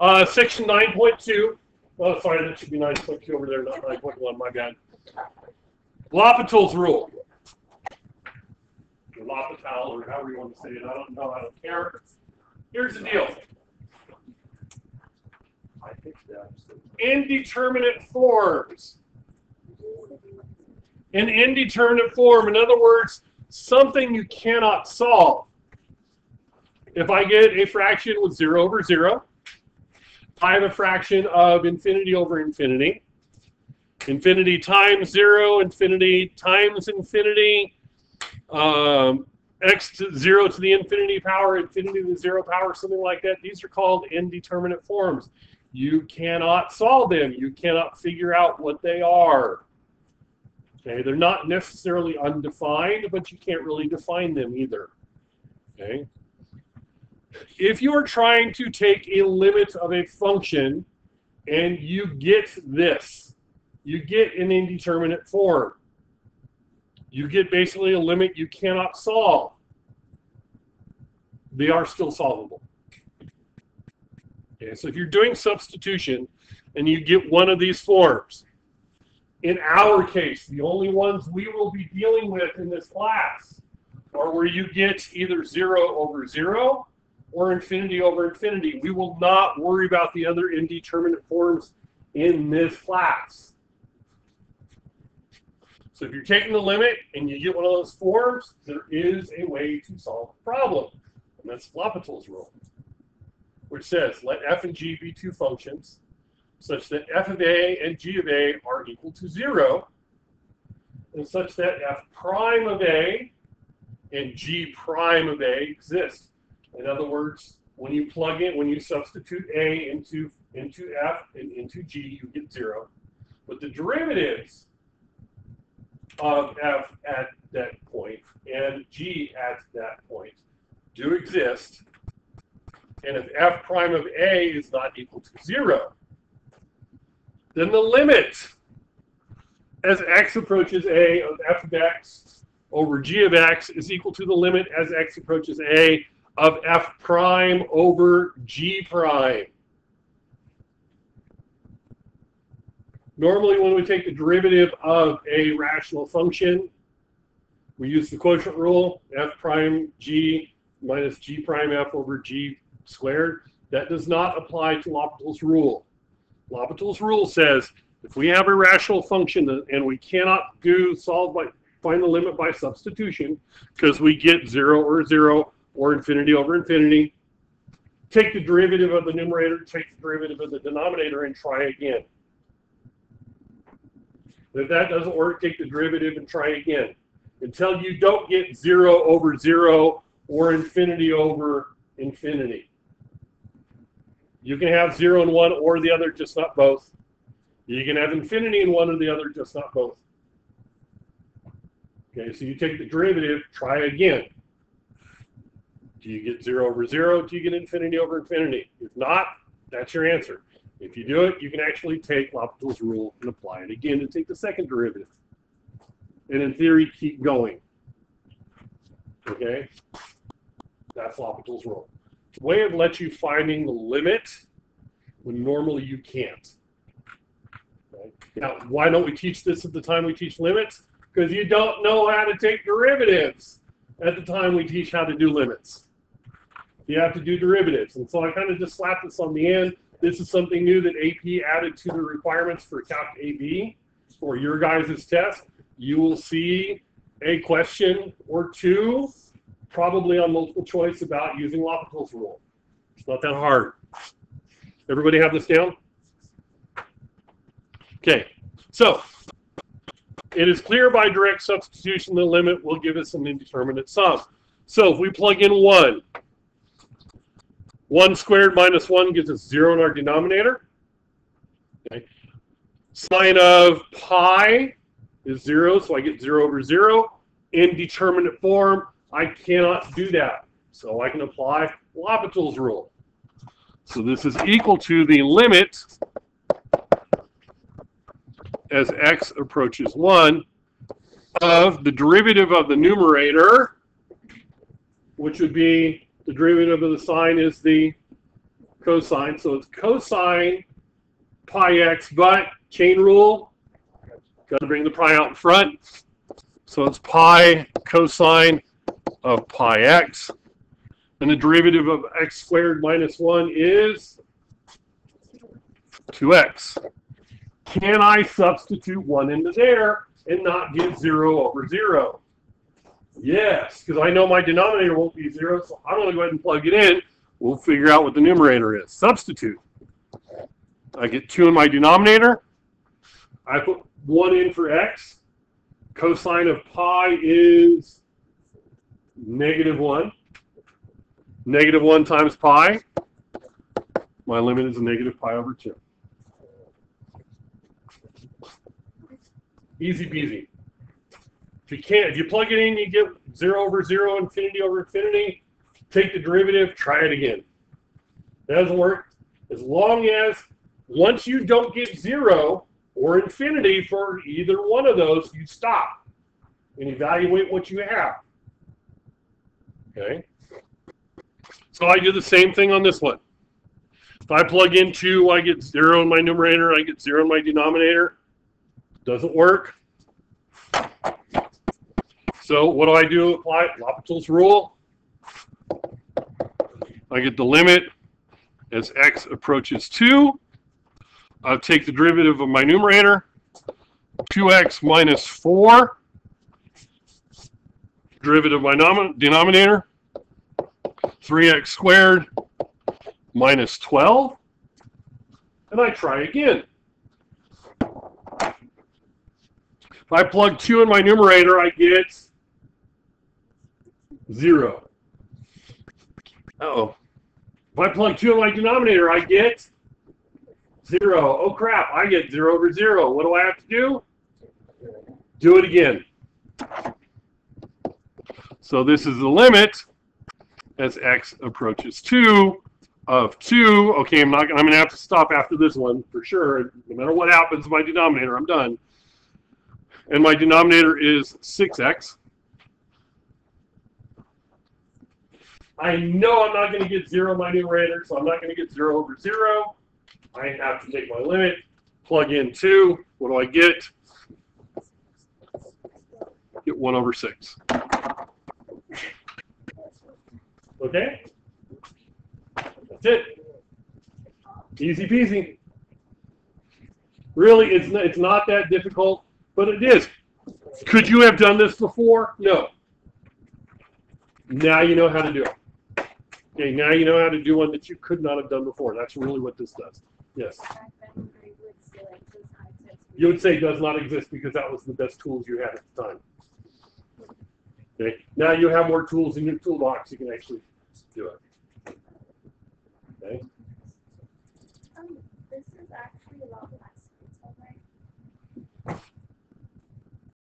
Uh, section 9.2. Oh, sorry, that should be 9.2 over there, not 9.1, my bad. L'Hopital's rule. Or L'Hopital, or however you want to say it. I don't know. I don't care. Here's the deal. I think that's. Indeterminate forms. An indeterminate form, in other words, something you cannot solve. If I get a fraction with 0 over 0, I have a fraction of infinity over infinity. Infinity times 0, infinity times infinity, um, x to 0 to the infinity power, infinity to the 0 power, something like that. These are called indeterminate forms. You cannot solve them. You cannot figure out what they are. Okay, they're not necessarily undefined, but you can't really define them either. Okay. If you are trying to take a limit of a function and you get this, you get an indeterminate form. You get basically a limit you cannot solve. They are still solvable. Okay, so if you're doing substitution and you get one of these forms, in our case, the only ones we will be dealing with in this class are where you get either 0 over 0 or infinity over infinity. We will not worry about the other indeterminate forms in this class. So if you're taking the limit and you get one of those forms, there is a way to solve the problem. And that's L'Hopital's rule, which says let f and g be two functions such that f of a and g of a are equal to 0, and such that f prime of a and g prime of a exist. In other words, when you plug in, when you substitute a into, into f and into g, you get 0. But the derivatives of f at that point and g at that point do exist. And if f prime of a is not equal to 0, then the limit as x approaches a of f of x over g of x is equal to the limit as x approaches a of f prime over g prime. Normally when we take the derivative of a rational function, we use the quotient rule, f prime g minus g prime f over g squared. That does not apply to L'Hopital's rule. L'Hopital's rule says if we have a rational function and we cannot do solve by find the limit by substitution because we get 0 or 0 or infinity over infinity, take the derivative of the numerator, take the derivative of the denominator, and try again. If that doesn't work, take the derivative and try again until you don't get 0 over 0 or infinity over infinity. You can have 0 and 1 or the other, just not both. You can have infinity in one or the other, just not both. Okay, so you take the derivative, try again. Do you get 0 over 0? Do you get infinity over infinity? If not, that's your answer. If you do it, you can actually take L'Hopital's rule and apply it again and take the second derivative. And in theory, keep going. Okay? That's L'Hopital's rule. It's a way of let you finding the limit when normally you can't. Okay? Now, why don't we teach this at the time we teach limits? Because you don't know how to take derivatives at the time we teach how to do limits. You have to do derivatives. And so I kind of just slapped this on the end. This is something new that AP added to the requirements for Calc AB for your guys' test. You will see a question or two, probably on multiple choice, about using L'Hopital's rule. It's not that hard. Everybody have this down? Okay, so it is clear by direct substitution the limit will give us an indeterminate sum. So if we plug in 1, 1 squared minus 1 gives us 0 in our denominator. Okay. Sine of pi is 0, so I get 0 over 0. In Indeterminate form, I cannot do that. So I can apply L'Hopital's rule. So this is equal to the limit as x approaches 1 of the derivative of the numerator, which would be the derivative of the sine is the cosine. So it's cosine pi x, but chain rule, got to bring the pi out in front. So it's pi cosine of pi x. And the derivative of x squared minus 1 is 2x. Can I substitute 1 into there and not get 0 over 0? Yes, because I know my denominator won't be 0, so I'm going to go ahead and plug it in. We'll figure out what the numerator is. Substitute. I get 2 in my denominator. I put 1 in for x. Cosine of pi is negative 1. Negative 1 times pi. My limit is a negative pi over 2. Easy peasy. If you can't, if you plug it in, you get 0 over 0, infinity over infinity. Take the derivative, try it again. That doesn't work. As long as once you don't get 0 or infinity for either one of those, you stop and evaluate what you have. Okay? So I do the same thing on this one. If I plug in 2, I get 0 in my numerator, I get 0 in my denominator. Doesn't work. So what do I do? Apply L'Hopital's rule. I get the limit as x approaches 2. I'll take the derivative of my numerator, 2x minus 4. Derivative of my denominator, 3x squared minus 12. And I try again. If I plug 2 in my numerator, I get 0. Uh-oh. If I plug 2 in my denominator, I get 0. Oh, crap. I get 0 over 0. What do I have to do? Do it again. So this is the limit as x approaches 2 of 2. Okay, I'm not. I'm going to have to stop after this one for sure. No matter what happens to my denominator, I'm done and my denominator is 6x. I know I'm not going to get 0 in my numerator, so I'm not going to get 0 over 0. I have to take my limit, plug in 2. What do I get? Get 1 over 6. Okay? That's it. Easy peasy. Really, it's, it's not that difficult. But it is. Could you have done this before? No. Now you know how to do it. Okay, now you know how to do one that you could not have done before. That's really what this does. Yes. You would say does not exist because that was the best tools you had at the time. Okay. Now you have more tools in your toolbox. You can actually do it. Okay.